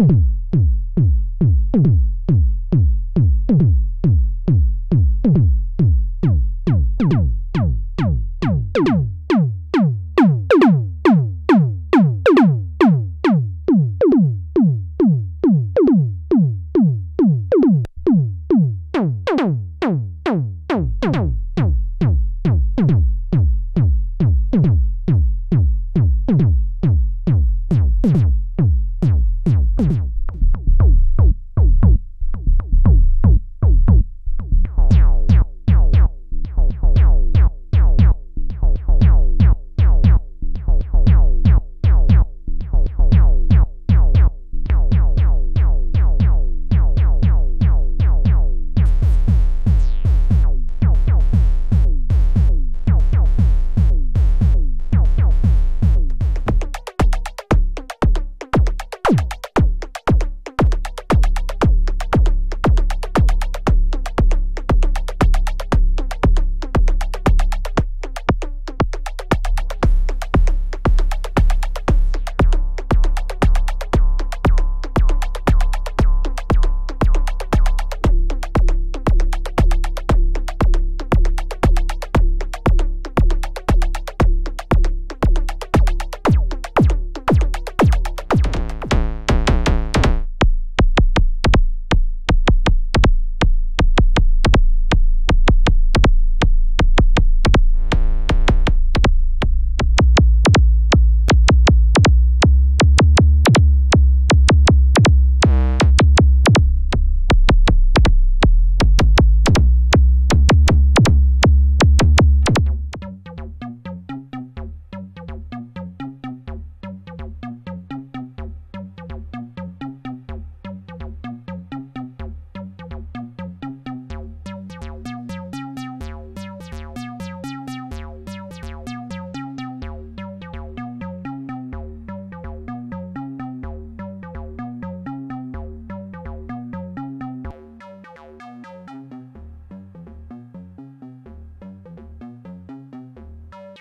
you